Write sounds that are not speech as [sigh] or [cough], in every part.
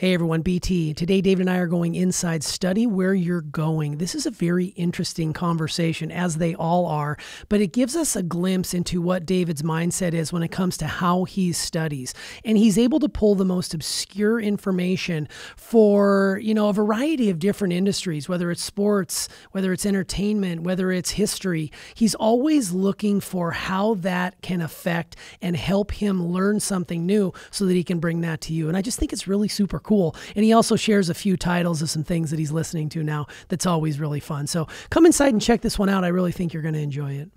Hey everyone, BT. Today, David and I are going inside Study Where You're Going. This is a very interesting conversation, as they all are, but it gives us a glimpse into what David's mindset is when it comes to how he studies. And he's able to pull the most obscure information for, you know, a variety of different industries, whether it's sports, whether it's entertainment, whether it's history. He's always looking for how that can affect and help him learn something new so that he can bring that to you. And I just think it's really super cool cool. And he also shares a few titles of some things that he's listening to now that's always really fun. So come inside and check this one out. I really think you're going to enjoy it.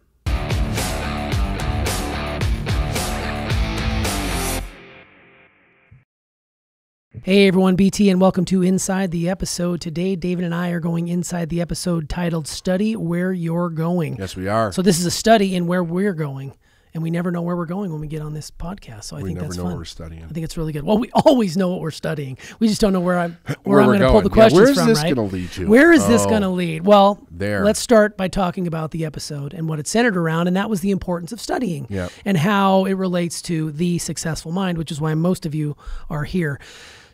Hey everyone, BT, and welcome to Inside the Episode. Today, David and I are going inside the episode titled Study Where You're Going. Yes, we are. So, this is a study in where we're going and we never know where we're going when we get on this podcast. So I we think never that's know fun. what we're studying. I think it's really good. Well, we [laughs] always know what we're studying. We just don't know where I'm [laughs] where, Where I'm going to pull the going. Yeah, questions where's from. this right? gonna lead to? Where is this Oh, going to lead? Well, there. Let's start by talking about the episode and what it centered around, and that was the importance of studying Yep. and how it relates to the successful mind, which is why most of you are here.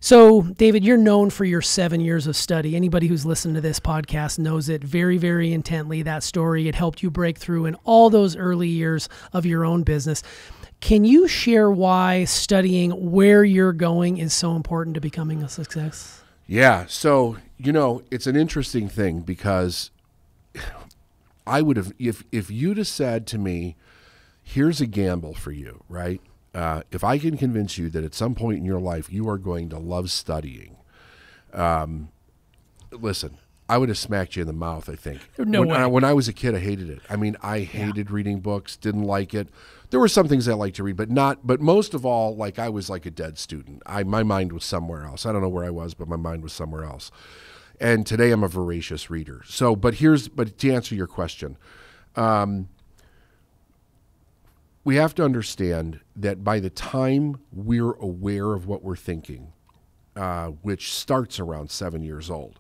So, David, you're known for your seven years of study. Anybody who's listened to this podcast knows it very, very intently. That story, it helped you break through in all those early years of your own business. Can you share why studying where you're going is so important to becoming a success? Yeah. So you know, it's an interesting thing because [sighs] I would have if if you'd have said to me, "Here's a gamble for you," right? Uh, if I can convince you that at some point in your life you are going to love studying, um, listen, I would have smacked you in the mouth. I think. No when, way. I, when I was a kid, I hated it. I mean, I hated reading books. Didn't like it. There were some things I liked to read, but not. But most of all, like I was like a dead student. I my mind was somewhere else. I don't know where I was, but my mind was somewhere else. And today I'm a voracious reader. So, but here's but to answer your question, we have to understand that by the time we're aware of what we're thinking, uh, which starts around seven years old,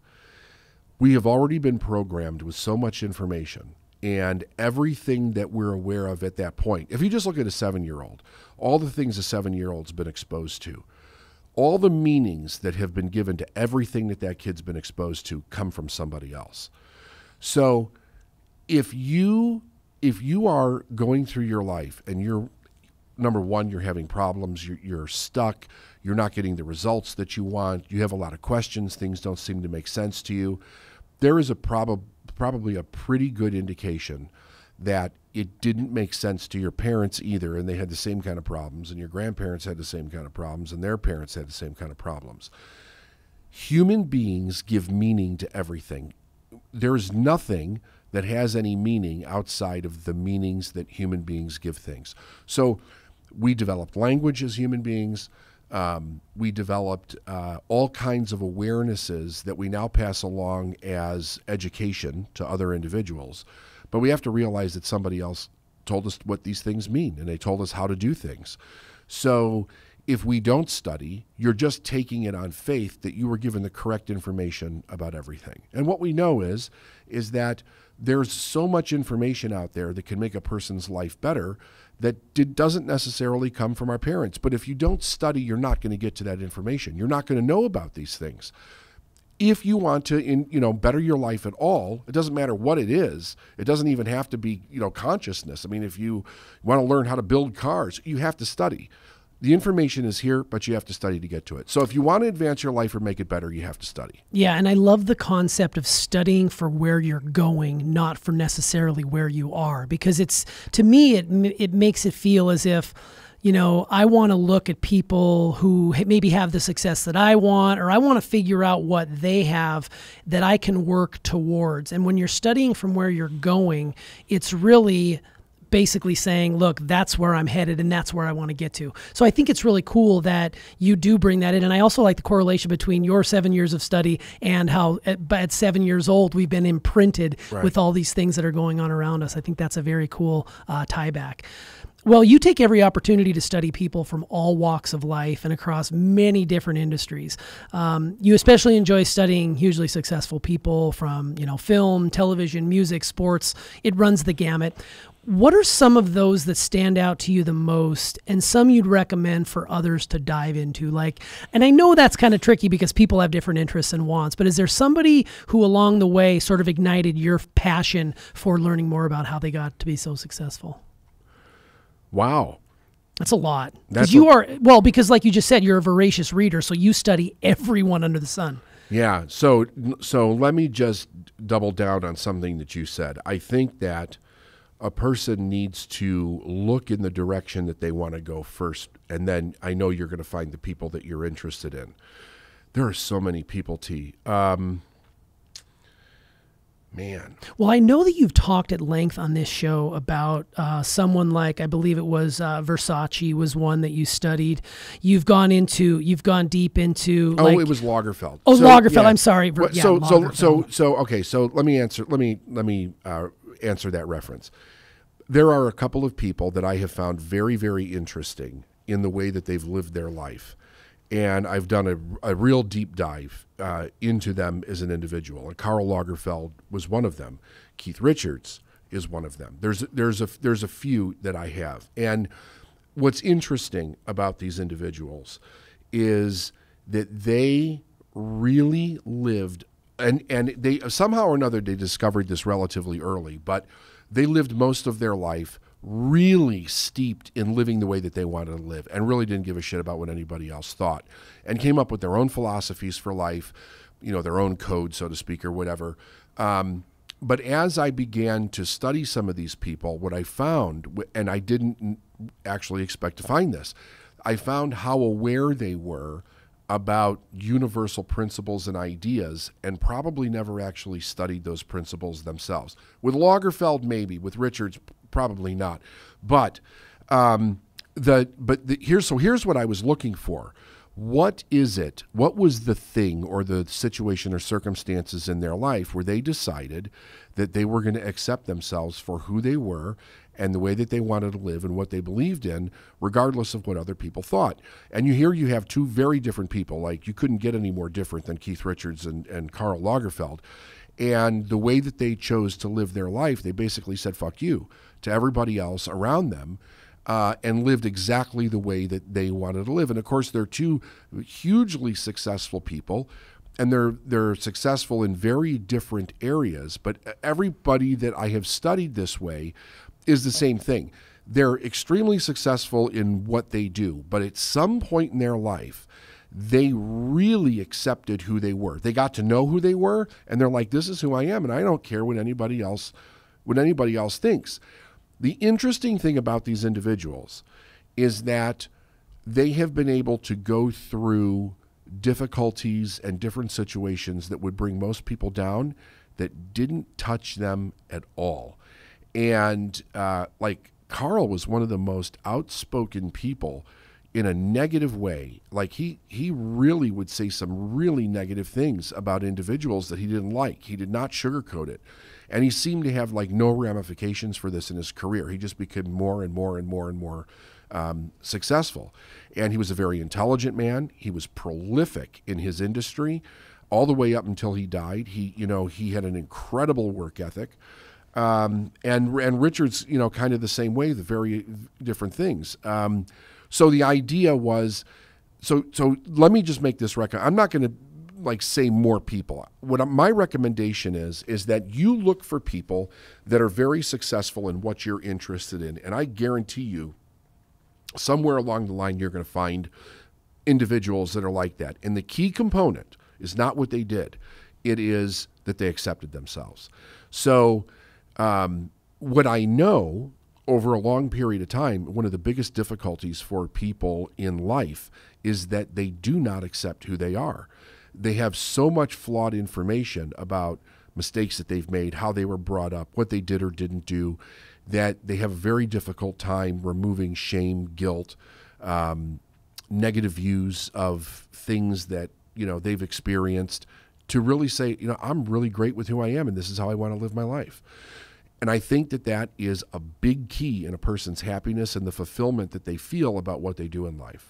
we have already been programmed with so much information and everything that we're aware of at that point. If you just look at a seven year old, all the things a seven year old's been exposed to, all the meanings that have been given to everything that that kid's been exposed to come from somebody else. So if you if you are going through your life and you're number one you're having problems you're, you're stuck you're not getting the results that you want you have a lot of questions things don't seem to make sense to you there is a prob- probably a pretty good indication that it didn't make sense to your parents either and they had the same kind of problems and your grandparents had the same kind of problems and their parents had the same kind of problems. Human beings give meaning to everything. There's nothing that has any meaning outside of the meanings that human beings give things. So we developed language as human beings. Um, we developed uh, all kinds of awarenesses that we now pass along as education to other individuals. But we have to realize that somebody else told us what these things mean and they told us how to do things. So if we don't study, you're just taking it on faith that you were given the correct information about everything. And what we know is is that there's so much information out there that can make a person's life better that did, doesn't necessarily come from our parents. But if you don't study, you're not going to get to that information. You're not going to know about these things if you want to in you know better your life at all it doesn't matter what it is it doesn't even have to be you know consciousness i mean if you want to learn how to build cars you have to study the information is here but you have to study to get to it so if you want to advance your life or make it better you have to study Yeah, and I love the concept of studying for where you're going, not for necessarily where you are, because it's to me it it makes it feel as if you know I want to look at people who maybe have the success that I want, or I want to figure out what they have that I can work towards. And when you're studying from where you're going, it's really basically saying, look, that's where I'm headed and that's where I want to get to. So I think it's really cool that you do bring that in. And I also like the correlation between your seven years of study and how at, at seven years old we've been imprinted Right. with all these things that are going on around us. I think that's a very cool uh, tie back. Well, you take every opportunity to study people from all walks of life and across many different industries. Um, you especially enjoy studying hugely successful people from, you know, film, television, music, sports. It runs the gamut. What are some of those that stand out to you the most and some you'd recommend for others to dive into? Like, and I know that's kind of tricky because people have different interests and wants, but is there somebody who along the way sort of ignited your passion for learning more about how they got to be so successful? Wow. That's a lot. Because you are, well, because like you just said, you're a voracious reader, so you study everyone under the sun. Yeah. So so let me just double down on something that you said. I think that a person needs to look in the direction that they want to go first, and then I know you're going to find the people that you're interested in. There are so many people, T. Um, man, Well, I know that you've talked at length on this show about uh, someone like I believe it was uh, Versace was one that you studied. You've gone into, you've gone deep into. oh, like, it was Lagerfeld. Oh, Lagerfeld, I'm sorry. Ver- yeah, so so so so okay. So let me answer. Let me let me uh, answer that reference. There are a couple of people that I have found very very interesting in the way that they've lived their life, and I've done a, a real deep dive uh, into them as an individual. And Karl Lagerfeld was one of them. Keith Richards is one of them. There's there's a there's a few that I have, and what's interesting about these individuals is that they really lived and and they somehow or another they discovered this relatively early but they lived most of their life really steeped in living the way that they wanted to live and really didn't give a shit about what anybody else thought and came up with their own philosophies for life you know their own code so to speak or whatever. Um, but as I began to study some of these people, what I found, and I didn't actually expect to find this, I found how aware they were about universal principles and ideas and probably never actually studied those principles themselves. With Lagerfeld, maybe. With Richards, probably not. But um, the but the, here's so here's what I was looking for. What is it? What was the thing or the situation or circumstances in their life where they decided that they were going to accept themselves for who they were and the way that they wanted to live and what they believed in, regardless of what other people thought? And you here you have two very different people. Like you couldn't get any more different than Keith Richards and, and Karl Lagerfeld. And the way that they chose to live their life, they basically said, fuck you to everybody else around them uh, and lived exactly the way that they wanted to live. And of course, they're two hugely successful people, and they're they're successful in very different areas. But everybody that I have studied this way is the same thing. They're extremely successful in what they do, but at some point in their life, they really accepted who they were. They got to know who they were, and they're like, "This is who I am, and I don't care what anybody else, what anybody else thinks." The interesting thing about these individuals is that they have been able to go through difficulties and different situations that would bring most people down that didn't touch them at all. And uh, like Karl was one of the most outspoken people in a negative way. Like he he really would say some really negative things about individuals that he didn't like. He did not sugarcoat it. And he seemed to have like no ramifications for this in his career. He just became more and more and more and more um, successful. And he was a very intelligent man. He was prolific in his industry all the way up until he died. He, you know, he had an incredible work ethic. Um, and and Richards, you know, kind of the same way, the very different things. Um, so the idea was, so so let me just make this record. I'm not going to like say more people. What my recommendation is is that you look for people that are very successful in what you're interested in, and I guarantee you, somewhere along the line, you're going to find individuals that are like that. And the key component is not what they did; it is that they accepted themselves. So, um, what I know over a long period of time, one of the biggest difficulties for people in life is that they do not accept who they are. They have so much flawed information about mistakes that they've made, how they were brought up, what they did or didn't do, that they have a very difficult time removing shame, guilt, um, negative views of things that you know they've experienced to really say, you know, I'm really great with who I am, and this is how I want to live my life. And I think that that is a big key in a person's happiness and the fulfillment that they feel about what they do in life.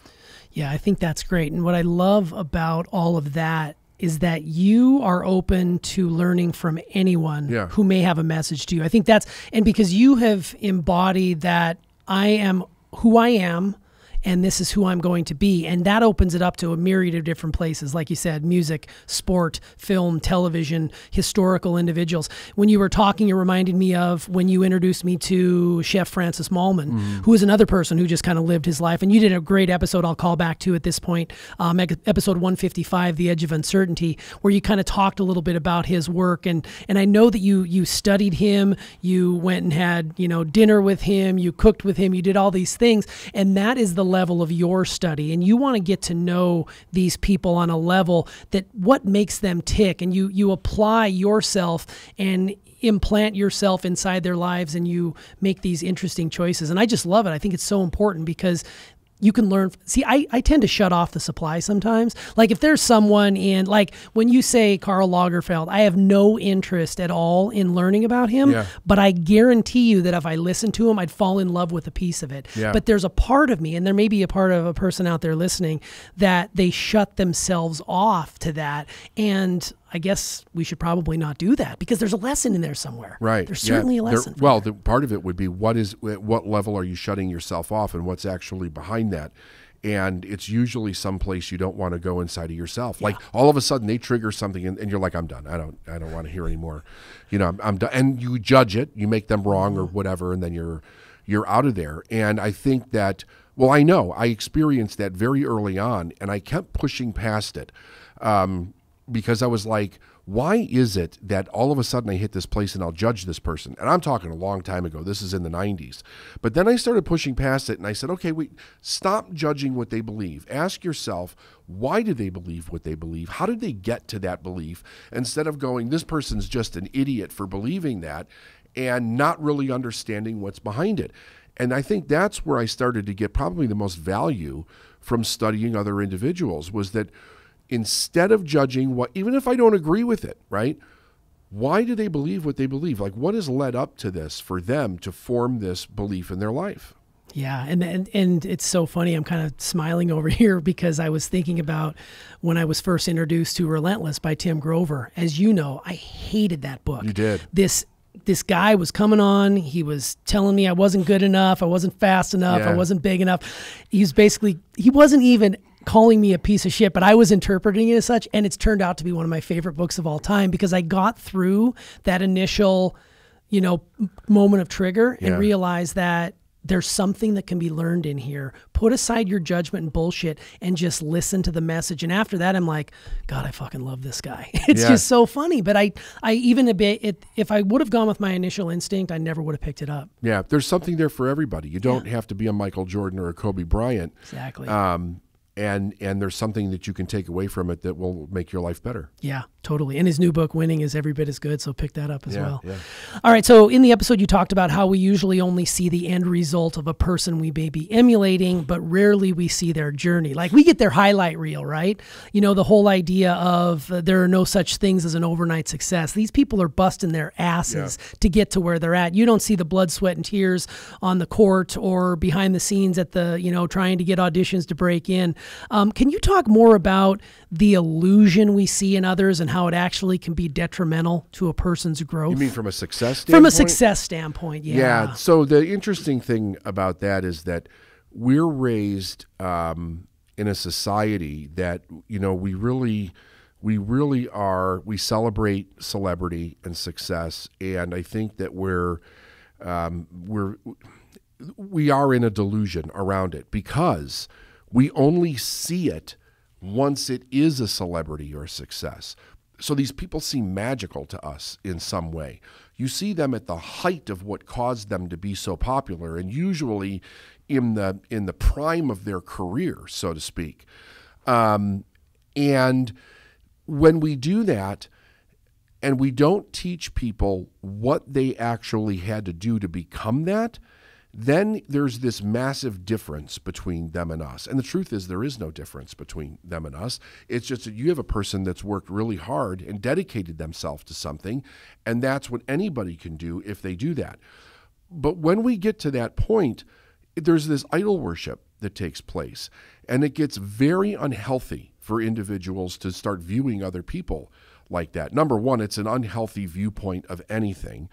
Yeah, I think that's great. And what I love about all of that is that you are open to learning from anyone Yeah. who may have a message to you. I think that's and because you have embodied that I am who I am and this is who I'm going to be. And that opens it up to a myriad of different places, like you said music, sport, film, television, historical individuals. When you were talking, it reminded me of when you introduced me to Chef Francis Mallmann, who is another person who just kind of lived his life. And you did a great episode I'll call back to at this point, um, episode 155, The Edge of Uncertainty, where you kind of talked a little bit about his work. And, and I know that you, you studied him, you went and had, you know, dinner with him, you cooked with him, you did all these things. And that is the level of your study. And you want to get to know these people on a level that what makes them tick. And you, you apply yourself and implant yourself inside their lives and you make these interesting choices. And I just love it. I think it's so important because you can learn. See, I, I tend to shut off the supply sometimes. Like if there's someone in, like when you say Karl Lagerfeld, I have no interest at all in learning about him, Yeah. but I guarantee you that if I listened to him, I'd fall in love with a piece of it. Yeah. But there's a part of me, and there may be a part of a person out there listening, that they shut themselves off to that. And I guess we should probably not do that because there's a lesson in there somewhere. Right. There's Yeah. certainly a There- lesson. from well, the part of it would be what is at what level are you shutting yourself off, and what's actually behind that. And it's usually someplace you don't want to go inside of yourself. Like all of a sudden they trigger something, and, and you're like, "I'm done. I don't. I don't want to hear anymore." You know, I'm, I'm done. And you judge it. You make them wrong or whatever, and then you're you're out of there. And I think that. Well, I know I experienced that very early on, and I kept pushing past it. Um, because I was like, why is it that all of a sudden I hit this place and I'll judge this person? And I'm talking a long time ago. This is in the 90s. But then I started pushing past it and I said, okay, wait, stop judging what they believe. Ask yourself, why do they believe what they believe? How did they get to that belief? Instead of going, this person's just an idiot for believing that and not really understanding what's behind it. And I think that's where I started to get probably the most value from studying other individuals was that instead of judging what even if I don't agree with it, right? Why do they believe what they believe? Like what has led up to this for them to form this belief in their life? Yeah, and, and and it's so funny. I'm kind of smiling [laughs] over here because I was thinking about when I was first introduced to Relentless by Tim Grover. As you know, I hated that book. You did. This this guy was coming on. He was telling me I wasn't good enough. I wasn't fast enough. I wasn't big enough. He was basically he wasn't even calling me a piece of shit, but I was interpreting it as such. And it's turned out to be one of my favorite books of all time because I got through that initial, you know, moment of trigger and Yeah. realized that there's something that can be learned in here. Put aside your judgment and bullshit and just listen to the message. And after that, I'm like, God, I fucking love this guy. [laughs] It's Yeah. just so funny. But I, I even a bit, it, if I would have gone with my initial instinct, I never would have picked it up. Yeah, there's something there for everybody. You don't have to be a Michael Jordan or a Kobe Bryant. Exactly. Um, and and there's something that you can take away from it that will make your life better. Yeah, totally. And his new book, Winning, is every bit as good. So pick that up as Yeah, well. yeah. All right. So in the episode, you talked about how we usually only see the end result of a person we may be emulating, but rarely we see their journey. Like we get their highlight reel, right? You know, the whole idea of uh, there are no such things as an overnight success. These people are busting their asses to get to where they're at. You don't see the blood, sweat, and tears on the court or behind the scenes at the, you know, trying to get auditions to break in. Um, can you talk more about the illusion we see in others and how it actually can be detrimental to a person's growth? You mean from a success From a standpoint? success standpoint, yeah. Yeah. So the interesting thing about that is that we're raised um, in a society that you know we really, we really are. We celebrate celebrity and success, and I think that we're um, we're we are in a delusion around it because we only see it once it is a celebrity or a success. So these people seem magical to us in some way. You see them at the height of what caused them to be so popular, and usually in the in the prime of their career, so to speak. Um, and when we do that, and we don't teach people what they actually had to do to become that, then there's this massive difference between them and us. And the truth is, there is no difference between them and us. It's just that you have a person that's worked really hard and dedicated themselves to something, and that's what anybody can do if they do that. But when we get to that point, there's this idol worship that takes place, and it gets very unhealthy for individuals to start viewing other people like that. Number one, it's an unhealthy viewpoint of anything.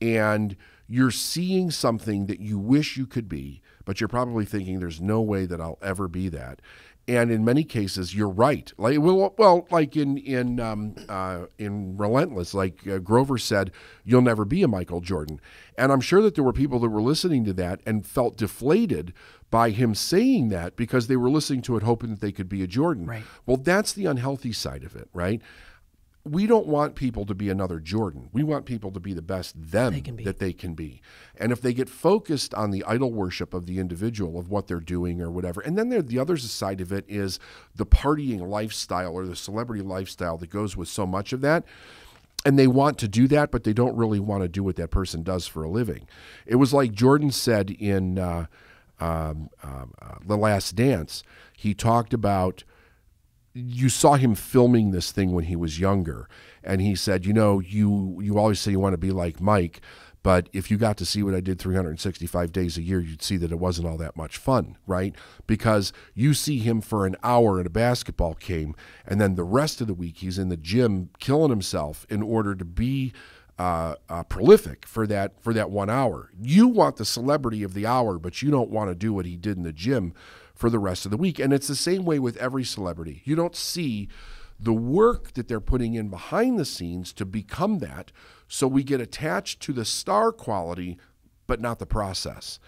And you're seeing something that you wish you could be, but you're probably thinking there's no way that I'll ever be that. And in many cases, you're right. Like well, well like in in um, uh, in Relentless, like uh, Grover said, you'll never be a Michael Jordan. And I'm sure that there were people that were listening to that and felt deflated by him saying that because they were listening to it hoping that they could be a Jordan. Right. Well, that's the unhealthy side of it, right? We don't want people to be another Jordan. We want people to be the best them they that they can be. And if they get focused on the idol worship of the individual, of what they're doing or whatever, and then there, the other side of it is the partying lifestyle or the celebrity lifestyle that goes with so much of that. And they want to do that, but they don't really want to do what that person does for a living. It was like Jordan said in uh, um, um uh, The Last Dance. He talked about you saw him filming this thing when he was younger and he said you know you you always say you want to be like mike but if you got to see what i did 365 days a year you'd see that it wasn't all that much fun right because you see him for an hour at a basketball game and then the rest of the week he's in the gym killing himself in order to be uh, uh, prolific for that for that one hour. You want the celebrity of the hour, but you don't want to do what he did in the gym for the rest of the week. And it's the same way with every celebrity. You don't see the work that they're putting in behind the scenes to become that. So we get attached to the star quality, but not the process.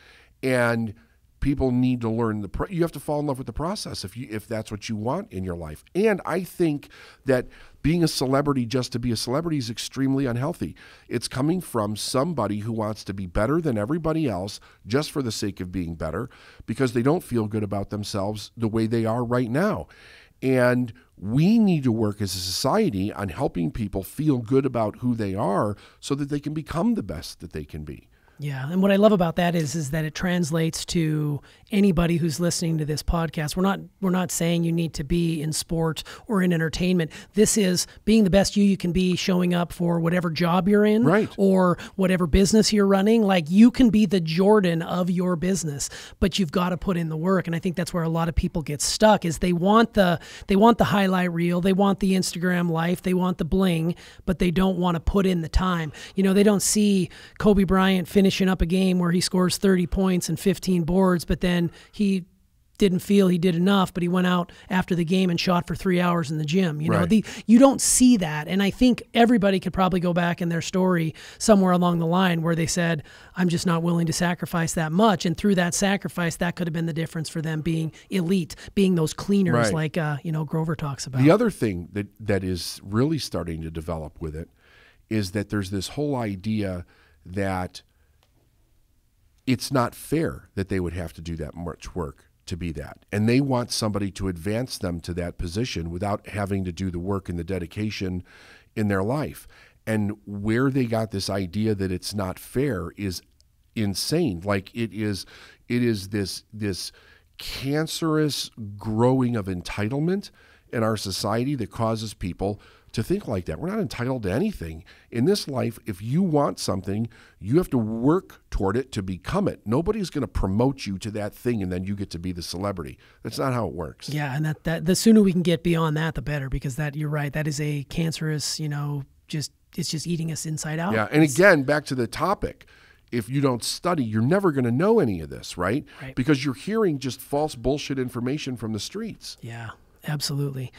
And people need to learn the pro- you have to fall in love with the process if you if that's what you want in your life. And i think that being a celebrity just to be a celebrity is extremely unhealthy. It's coming from somebody who wants to be better than everybody else just for the sake of being better because they don't feel good about themselves the way they are right now. And we need to work as a society on helping people feel good about who they are so that they can become the best that they can be yeah, and what I love about that is is that it translates to anybody who's listening to this podcast. We're not we're not saying you need to be in sport or in entertainment. This is being the best you you can be, showing up for whatever job you're in, right. or whatever business you're running. Like you can be the Jordan of your business, but you've got to put in the work. And I think that's where a lot of people get stuck. Is they want the they want the highlight reel, they want the Instagram life, they want the bling, but they don't want to put in the time. You know, they don't see Kobe Bryant finish finishing up a game where he scores 30 points and 15 boards, but then he didn't feel he did enough, but he went out after the game and shot for three hours in the gym. You know, right. the you don't see that, and I think everybody could probably go back in their story somewhere along the line where they said, "I'm just not willing to sacrifice that much," and through that sacrifice, that could have been the difference for them being elite, being those cleaners, right. like uh, you know Grover talks about. The other thing that that is really starting to develop with it is that there's this whole idea that it's not fair that they would have to do that much work to be that. And they want somebody to advance them to that position without having to do the work and the dedication in their life. And where they got this idea that it's not fair is insane. Like it is it is this this cancerous growing of entitlement in our society that causes people to think like that. We're not entitled to anything. In this life, if you want something, you have to work toward it to become it. Nobody's going to promote you to that thing and then you get to be the celebrity. That's not how it works. Yeah, and that, that the sooner we can get beyond that, the better, because that you're right. That is a cancerous, you know, just it's just eating us inside out. Yeah, and again, back to the topic. If you don't study, you're never going to know any of this, right? Right. Because you're hearing just false bullshit information from the streets. Yeah, absolutely.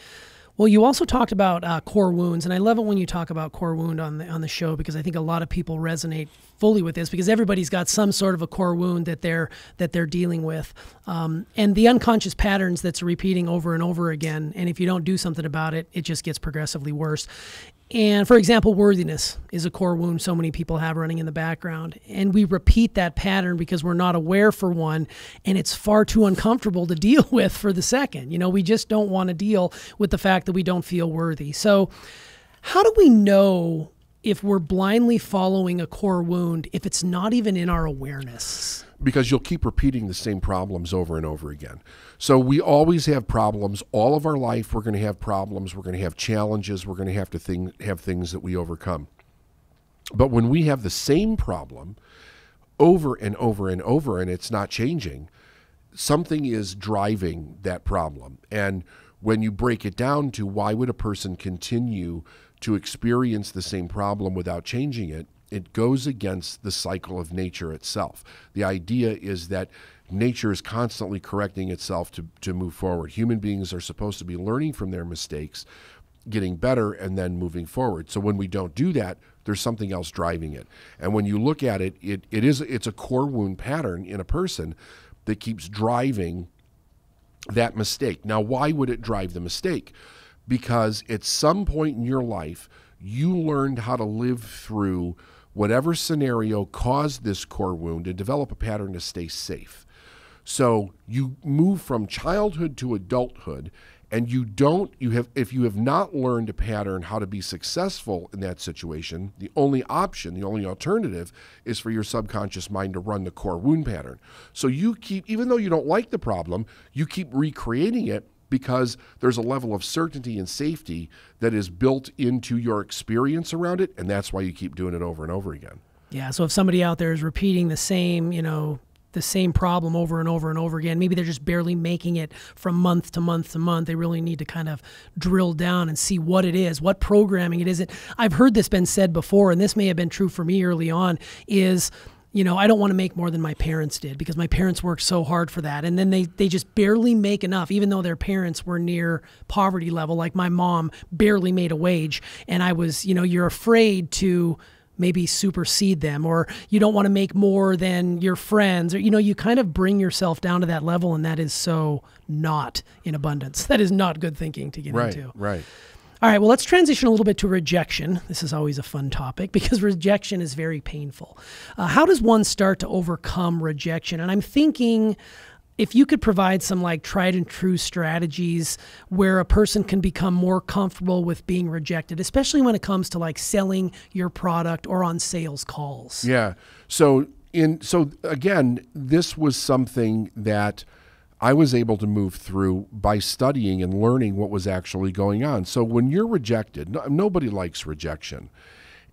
Well, you also talked about uh, core wounds, and I love it when you talk about core wound on the on the show because I think a lot of people resonate fully with this because everybody's got some sort of a core wound that they're that they're dealing with, um, and the unconscious patterns that's repeating over and over again. And if you don't do something about it, it just gets progressively worse. And for example, worthiness is a core wound so many people have running in the background. And we repeat that pattern because we're not aware for one, and it's far too uncomfortable to [laughs] deal with for the second. You know, we just don't want to deal with the fact that we don't feel worthy. So, how do we know if we're blindly following a core wound if it's not even in our awareness? because you'll keep repeating the same problems over and over again. So we always have problems. All of our life, we're going to have problems. We're going to have challenges. We're going to have to thing, have things that we overcome. But when we have the same problem over and over and over, and it's not changing, something is driving that problem. And when you break it down to why would a person continue to experience the same problem without changing it, it goes against the cycle of nature itself. The idea is that nature is constantly correcting itself to, to move forward. Human beings are supposed to be learning from their mistakes, getting better, and then moving forward. So when we don't do that, there's something else driving it. And when you look at it, it, it is it's a core wound pattern in a person that keeps driving that mistake. Now, why would it drive the mistake? Because at some point in your life, you learned how to live through whatever scenario caused this core wound and develop a pattern to stay safe. So you move from childhood to adulthood and you don't you have if you have not learned a pattern how to be successful in that situation the only option the only alternative is for your subconscious mind to run the core wound pattern so you keep even though you don't like the problem you keep recreating it because there's a level of certainty and safety that is built into your experience around it and that's why you keep doing it over and over again yeah so if somebody out there is repeating the same you know the same problem over and over and over again. Maybe they're just barely making it from month to month to month. They really need to kind of drill down and see what it is, what programming it is. I've heard this been said before, and this may have been true for me early on, is you know, I don't want to make more than my parents did because my parents worked so hard for that. And then they, they just barely make enough, even though their parents were near poverty level. Like my mom barely made a wage. And I was, you know, you're afraid to maybe supersede them or you don't want to make more than your friends or you know you kind of bring yourself down to that level and that is so not in abundance [laughs] that is not good thinking to get right, into right all right well let's transition a little bit to rejection this is always a fun topic [laughs] because rejection is very painful uh, how does one start to overcome rejection and i'm thinking if you could provide some like tried and true strategies where a person can become more comfortable with being rejected, especially when it comes to like selling your product or on sales calls. Yeah. So in so again, this was something that I was able to move through by studying and learning what was actually going on. So when you're rejected, no, nobody likes rejection.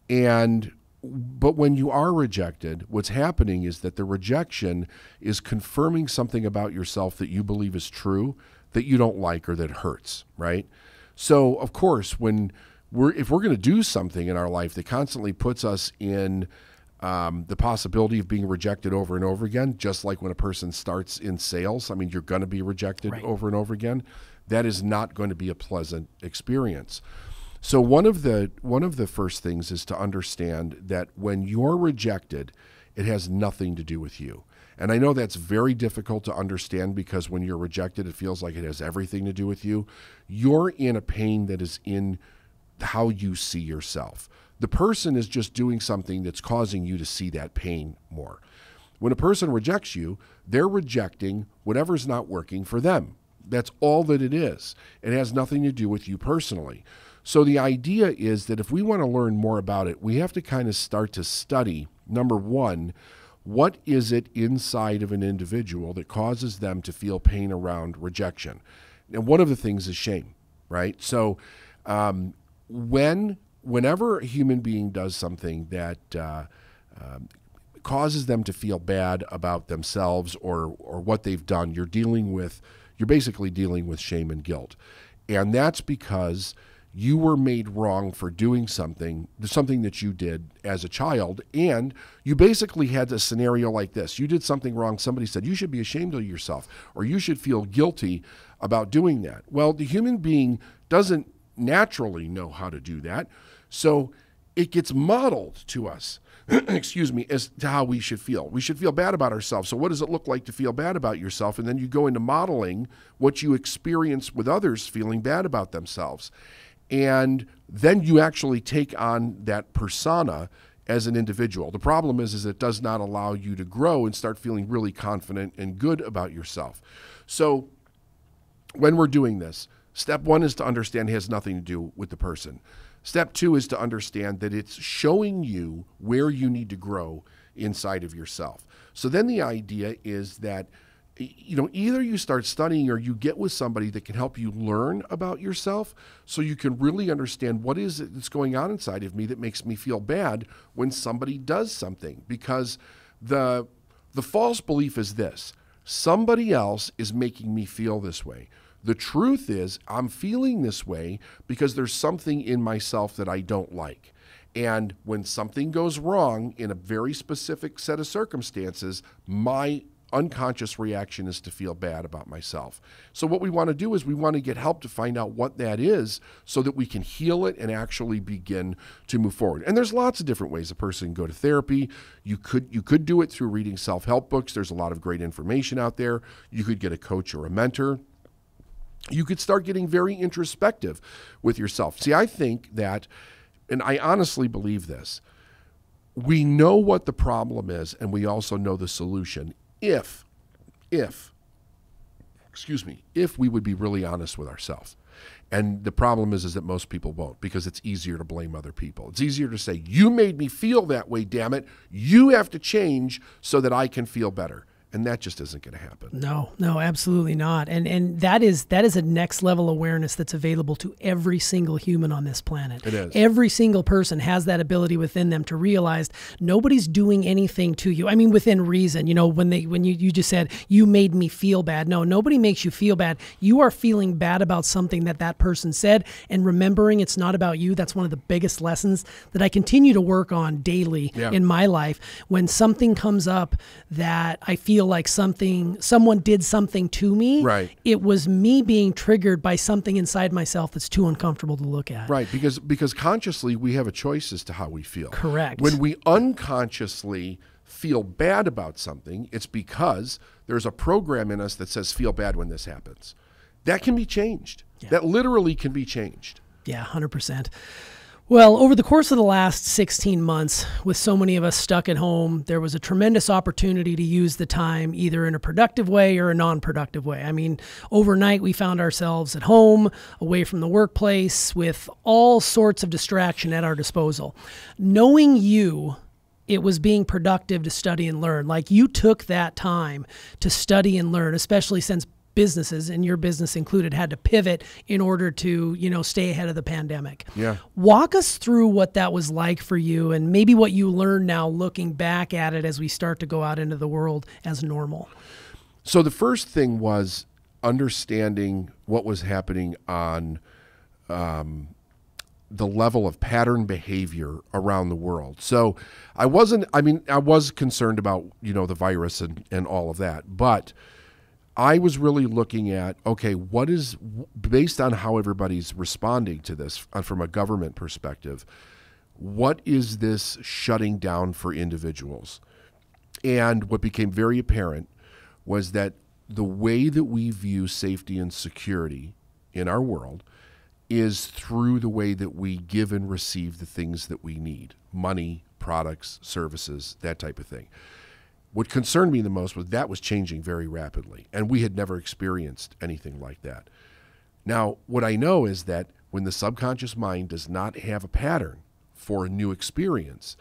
And but when you are rejected, what's happening is that the rejection is confirming something about yourself that you believe is true that you don't like or that hurts, right? So, of course, when we're if we're going to do something in our life that constantly puts us in um, the possibility of being rejected over and over again, just like when a person starts in sales, I mean, you're going to be rejected right. over and over again. That is not going to be a pleasant experience. So one of the one of the first things is to understand that when you're rejected, it has nothing to do with you. And I know that's very difficult to understand because when you're rejected, it feels like it has everything to do with you. You're in a pain that is in how you see yourself. The person is just doing something that's causing you to see that pain more. When a person rejects you, they're rejecting whatever's not working for them. That's all that it is. It has nothing to do with you personally. So the idea is that if we want to learn more about it, we have to kind of start to study number one, what is it inside of an individual that causes them to feel pain around rejection? And one of the things is shame, right? So um, when whenever a human being does something that uh, um, causes them to feel bad about themselves or or what they've done, you're dealing with you're basically dealing with shame and guilt, and that's because you were made wrong for doing something, something that you did as a child, and you basically had a scenario like this. You did something wrong, somebody said, You should be ashamed of yourself, or you should feel guilty about doing that. Well, the human being doesn't naturally know how to do that, so it gets modeled to us. [clears throat] excuse me, as to how we should feel. We should feel bad about ourselves. So, what does it look like to feel bad about yourself? And then you go into modeling what you experience with others feeling bad about themselves and then you actually take on that persona as an individual. The problem is is it does not allow you to grow and start feeling really confident and good about yourself. So when we're doing this, step 1 is to understand it has nothing to do with the person. Step 2 is to understand that it's showing you where you need to grow inside of yourself. So then the idea is that you know, either you start studying or you get with somebody that can help you learn about yourself so you can really understand what is it that's going on inside of me that makes me feel bad when somebody does something because the the false belief is this somebody else is making me feel this way The truth is, I'm feeling this way because there's something in myself that I don't like. And when something goes wrong in a very specific set of circumstances, my unconscious reaction is to feel bad about myself. So, what we want to do is we want to get help to find out what that is so that we can heal it and actually begin to move forward. And there's lots of different ways a person can go to therapy. You could you could do it through reading self-help books. There's a lot of great information out there. You could get a coach or a mentor you could start getting very introspective with yourself. See, I think that, and I honestly believe this, we know what the problem is and we also know the solution if, if, excuse me, if we would be really honest with ourselves. And the problem is, is that most people won't because it's easier to blame other people. It's easier to say, you made me feel that way, damn it. You have to change so that I can feel better and that just isn't going to happen. No, no, absolutely not. And and that is that is a next level awareness that's available to every single human on this planet. It is. Every single person has that ability within them to realize nobody's doing anything to you. I mean within reason. You know, when they when you you just said you made me feel bad. No, nobody makes you feel bad. You are feeling bad about something that that person said and remembering it's not about you. That's one of the biggest lessons that I continue to work on daily Yeah. in my life when something comes up that I feel like something someone did something to me Right. it was me being triggered by something inside myself that's too uncomfortable to look at Right, because because consciously we have a choice as to how we feel. Correct. When we unconsciously feel bad about something, it's because there's a program in us that says feel bad when this happens. That can be changed. That literally can be changed. Yeah, 100%. Well, over the course of the last 16 months, with so many of us stuck at home, there was a tremendous opportunity to use the time either in a productive way or a non productive way. I mean, overnight we found ourselves at home, away from the workplace, with all sorts of distraction at our disposal. Knowing you, it was being productive to study and learn. Like you took that time to study and learn, especially since businesses and your business included had to pivot in order to you know stay ahead of the pandemic Yeah. walk us through what that was like for you and maybe what you learned now looking back at it as we start to go out into the world as normal So the first thing was understanding what was happening on um, the level of pattern behavior around the world. So I wasn't. I mean, I was concerned about you know the virus and and all of that, but I was really looking at okay, what is based on how everybody's responding to this uh, from a government perspective. What is this shutting down for individuals? And what became very apparent was that the way that we view safety and security in our world is through the way that we give and receive the things that we need money, products, services, that type of thing. What concerned me the most was that was changing very rapidly, and we had never experienced anything like that. Now, what I know is that when the subconscious mind does not have a pattern for a new experience,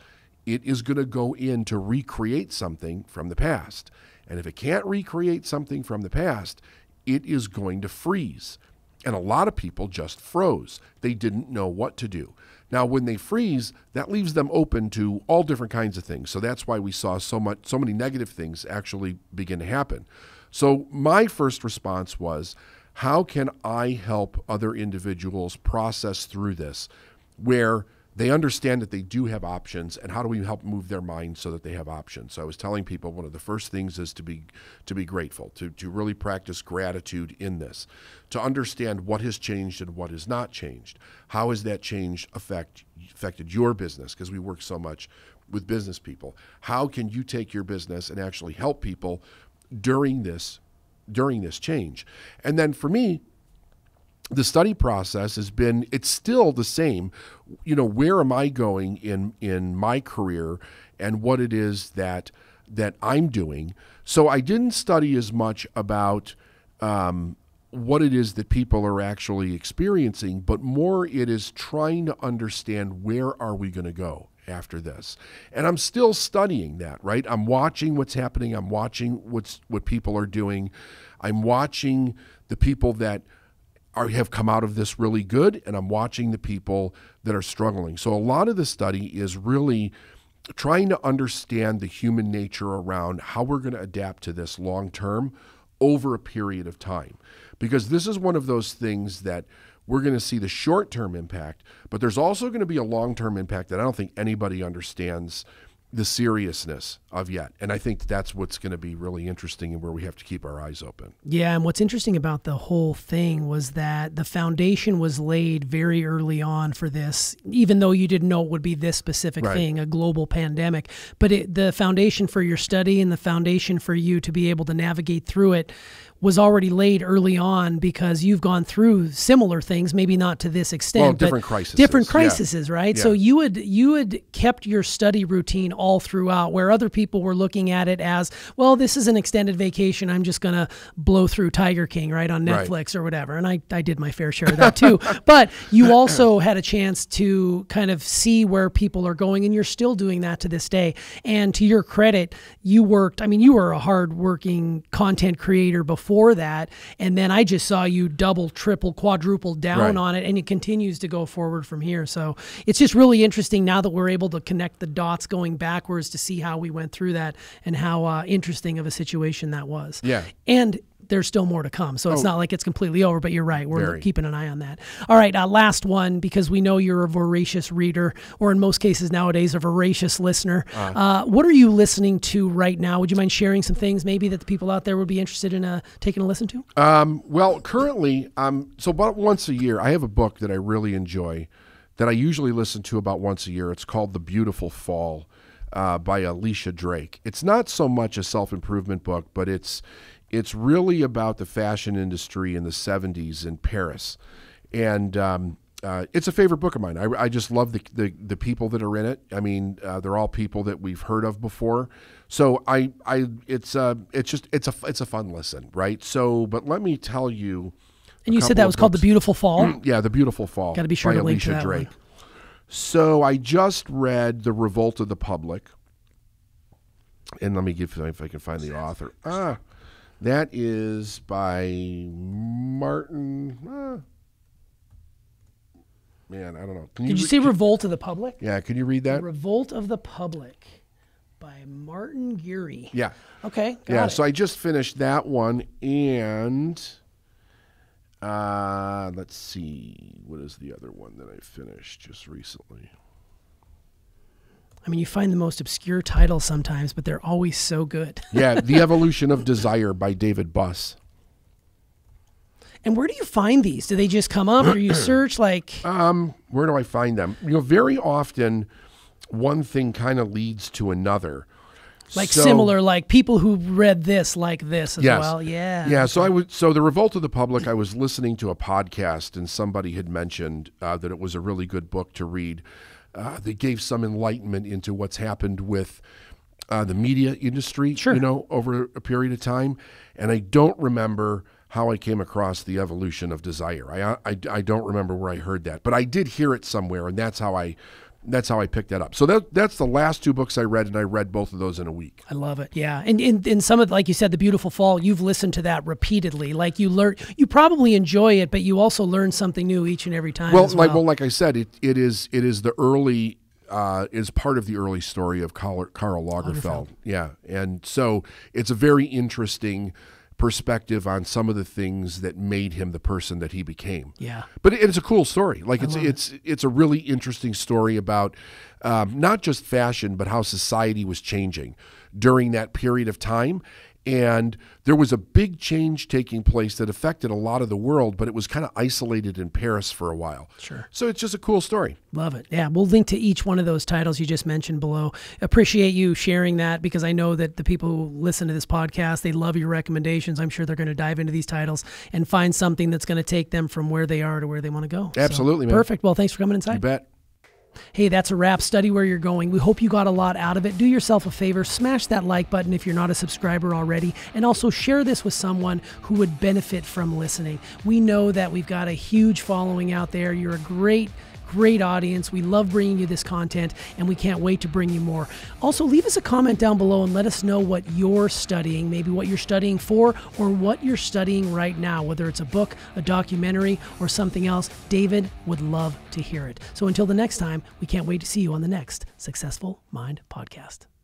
it is going to go in to recreate something from the past. And if it can't recreate something from the past, it is going to freeze. And a lot of people just froze. They didn't know what to do. Now, when they freeze, that leaves them open to all different kinds of things. So that's why we saw so much, so many negative things actually begin to happen. So my first response was, how can I help other individuals process through this, where they understand that they do have options, and how do we help move their minds so that they have options? So I was telling people one of the first things is to be to be grateful, to to really practice gratitude in this, to understand what has changed and what has not changed. How has that change affect affected your business? Because we work so much with business people. How can you take your business and actually help people during this during this change? And then for me, the study process has been it's still the same. You know where am i going in in my career and what it is that that i'm doing? So i didn't study as much about um, what it is that people are actually experiencing but more it is trying to understand where are we going to go after this. And i'm still studying that right? I'm watching what's happening. I'm watching what's what people are doing. I'm watching the people that are have come out of this really good and I'm watching the people that are struggling. So a lot of the study is really trying to understand the human nature around how we're going to adapt to this long term over a period of time. Because this is one of those things that we're going to see the short term impact, but there's also going to be a long term impact that I don't think anybody understands the seriousness of yet. And I think that's what's going to be really interesting and where we have to keep our eyes open. Yeah, and what's interesting about the whole thing was that the foundation was laid very early on for this, even though you didn't know it would be this specific Right. thing, a global pandemic. But it, the foundation for your study and the foundation for you to be able to navigate through it was already laid early on because you've gone through similar things, maybe not to this extent, Well, different crises, different yeah. crises, right? So you had you had kept your study routine all throughout, where other people were looking at it as, well, this is an extended vacation. I'm just gonna blow through Tiger King right on Right. Netflix or whatever, and I I did my fair share of that too. [laughs] but you also had a chance to kind of see where people are going, and you're still doing that to this day. And to your credit, you worked. I mean, you were a hard-working content creator before that, and then I just saw you double, triple, quadruple down Right. on it, and it continues to go forward from here. So it's just really interesting now that we're able to connect the dots going backwards to see how we went through that and how uh, interesting of a situation that was. Yeah. And there's still more to come. So it's not like it's completely over, but you're right. We're Very. keeping an eye on that. All right. Uh, last one, because we know you're a voracious reader, or in most cases nowadays, a voracious listener. Uh, what are you listening to right now? Would you mind sharing some things maybe that the people out there would be interested in uh, taking a listen to? Um, well, currently, um, so about once a year, I have a book that I really enjoy that I usually listen to about once a year. It's called The Beautiful Fall uh, by Alicia Drake. It's not so much a self improvement book, but it's it's really about the fashion industry in the 70s in Paris. And um, uh, it's a favorite book of mine. I, I just love the, the, the people that are in it. I mean, uh, they're all people that we've heard of before. So I, I, it's, uh, it's just, it's a, it's a fun listen, right? So, but let me tell you, And you said that was called The. Beautiful Fall. [clears throat] yeah, The Beautiful Fall. Gotta be sure by to link to Alicia that one. So I just read The Revolt of the Public. And let me give if I can find the author. Ah, that is by Martin. ah. man, I don't know. Can Did you re- say Revolt of the Public? Yeah, can you read that? Revolt of the Public by Martin Gurri. Yeah. Okay. Got yeah, it. so I just finished that one and uh let's see what is the other one that I finished just recently. I mean, you find the most obscure titles sometimes, but they're always so good. [laughs] Yeah, The Evolution of Desire by David Buss. And where do you find these? Do they just come up or you [clears throat] search like Um, where do I find them? You know, very often one thing kind of leads to another. like So- similar like people who read this like this as Yes. well? Yeah. Yeah, so I would. So the Revolt of the Public. I was listening to a podcast, and somebody had mentioned uh, that it was a really good book to read. Uh, that gave some enlightenment into what's happened with uh, the media industry. Sure. You know, over a period of time, and I don't remember how I came across the evolution of desire. I, I I don't remember where I heard that, but I did hear it somewhere, and that's how I. That's how I picked that up. So that that's the last two books I read, and I read both of those in a week. I love it. Yeah. And in, in some of, like you said, The Beautiful Fall, you've listened to that repeatedly. Like you learn, you probably enjoy it, but you also learn something new each and every time. well, as like well. well, like I said, it, it is it is the early uh, is part of the early story of Karl, Karl Lagerfeld. Yeah, and so it's a very interesting perspective on some of the things that made him the person that he became. Yeah. But it- it's a cool story. Like it's it's it's a really interesting story about um, not just fashion, but how society was changing during that period of time. And there was a big change taking place that affected a lot of the world, but it was kind of isolated in Paris for a while. Sure. So it's just a cool story. Love it. Yeah, we'll link to each one of those titles you just mentioned below. Appreciate you sharing that because I know that the people who listen to this podcast, they love your recommendations. I'm sure they're going to dive into these titles and find something that's going to take them from where they are to where they want to go. So, Absolutely, man. Perfect. Well, thanks for coming inside. You bet. Hey, that's a wrap. Study where you're going. We hope you got a lot out of it. Do yourself a favor, smash that like button if you're not a subscriber already, and also share this with someone who would benefit from listening. We know that we've got a huge following out there. You're a great great audience. We love bringing you this content and we can't wait to bring you more. Also, leave us a comment down below and let us know what you're studying, maybe what you're studying for or what you're studying right now, whether it's a book, a documentary, or something else. David would love to hear it. So until the next time, we can't wait to see you on the next Successful Mind podcast.